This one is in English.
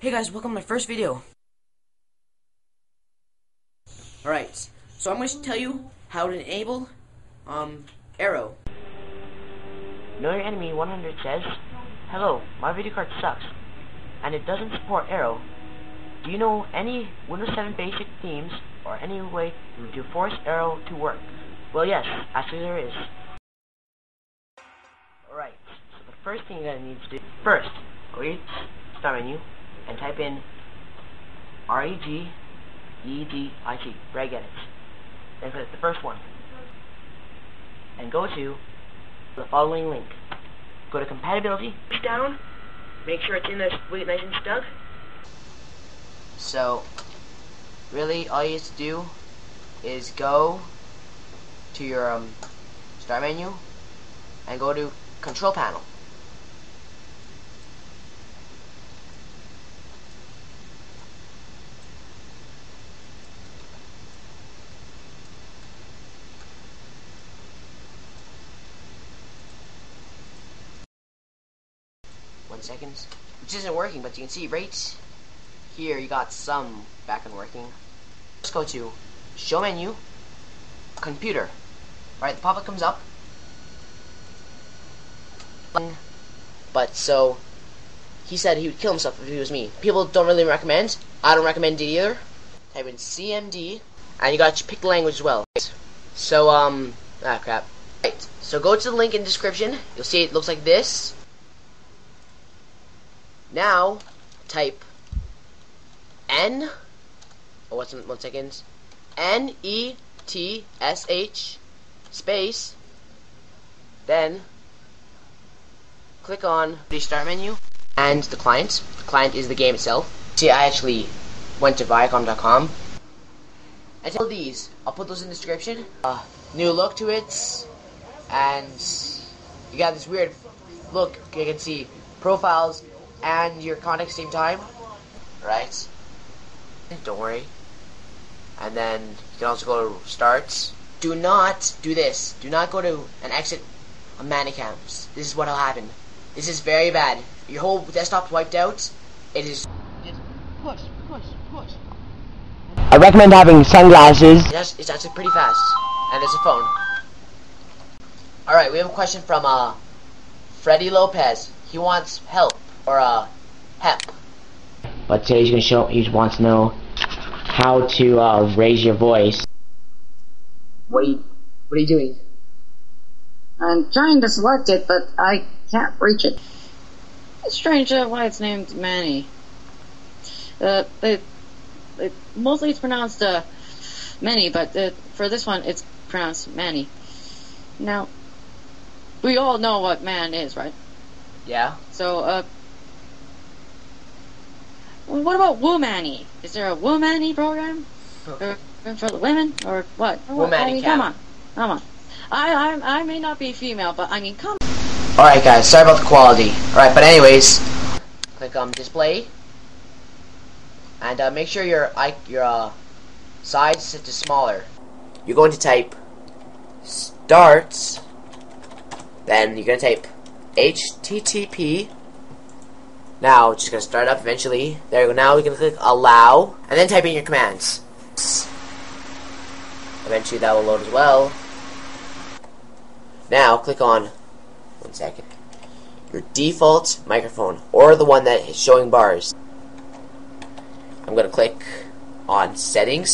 Hey guys, welcome to my first video. Alright, so I'm going to tell you how to enable um, Aero. Know Your Enemy 100 says, Hello, my video card sucks, and it doesn't support Aero. Do you know any Windows 7 basic themes or any way to force Aero to work? Well yes, actually there is. Alright, so the first thing you're going to need to do, first, go to Start menu, and type in R-E-G-E-D-I-T, Reg Edit. Then click the first one. And go to the following link. Go to compatibility, push down, make sure it's in there nice and stuck. So, really all you have to do is go to your um, start menu and go to control panel. One second. Which isn't working, but you can see right here you got some back and working. Let's go to Show Menu, Computer. Alright, the pop-up comes up. But so, he said he would kill himself if he was me. People don't really recommend. I don't recommend it either. Type in CMD, and you got to pick the language as well. So, um, ah crap. Right, so go to the link in the description. You'll see it looks like this. Now, type N, oh, what's in, one second, N E T S H space, then click on the start menu and the client. The client is the game itself. See, I actually went to Viacom.com. And all these, I'll put those in the description. Uh, new look to it, and you got this weird look. You can see profiles and your contact same time, right? Don't worry. And then you can also go to starts. Do not do this. Do not go to and exit a Manicams. This is what'll happen. This is very bad. Your whole desktop's wiped out. It is. Just push, push, push. I recommend having sunglasses. It's, it's actually pretty fast, and there's a phone. All right, we have a question from uh, Freddie Lopez. He wants help or uh, HEP. But today he's gonna show. He wants to know how to uh, raise your voice. What are you? What are you doing? I'm trying to select it, but I can't reach it. It's strange uh, why it's named Manny. Uh, it, it, mostly it's pronounced uh, Manny, but uh, for this one it's pronounced Manny. Now, we all know what man is, right? Yeah. So, uh, what about Womani? Is there a Womani program for, for the women or what? Womani I mean, come on, come on. I, I I may not be female, but I mean, come. All right, guys. Sorry about the quality. All right, but anyways, click on um, display, and uh, make sure your your uh, size set to smaller. You're going to type starts. Then you're going to type HTTP now, it's just going to start up eventually. There you go. Now we can click allow, and then type in your commands. Eventually that will load as well. Now, click on, one second, your default microphone, or the one that is showing bars. I'm going to click on settings.